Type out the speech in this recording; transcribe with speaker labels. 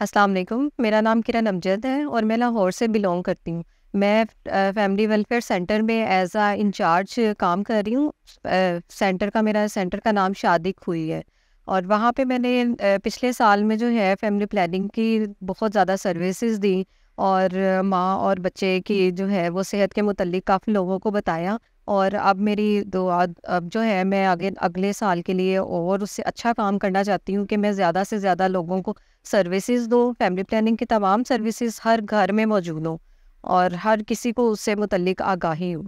Speaker 1: अस्सलाम वालेकुम। मेरा नाम किरण अमजद है और मैं लाहौर से बिलोंग करती हूँ। मैं फैमिली वेलफेयर सेंटर में एज आ इंचार्ज काम कर रही हूँ। सेंटर का मेरा, सेंटर का नाम शादिक हुई है। और वहाँ पे मैंने पिछले साल में जो है फैमिली प्लानिंग की बहुत ज़्यादा सर्विसेज़ दी और माँ और बच्चे की जो है वो सेहत के मुतलिक काफ़ी लोगों को बताया। और अब मेरी दुआ अब जो है मैं आगे, अगले साल के लिए और उससे अच्छा काम करना चाहती हूँ कि मैं ज़्यादा से ज़्यादा लोगों को सर्विसेज़ दूँ, फैमिली प्लानिंग की तमाम सर्विसेज़ हर घर में मौजूद हों और हर किसी को उससे मुतलिक आगाही हो।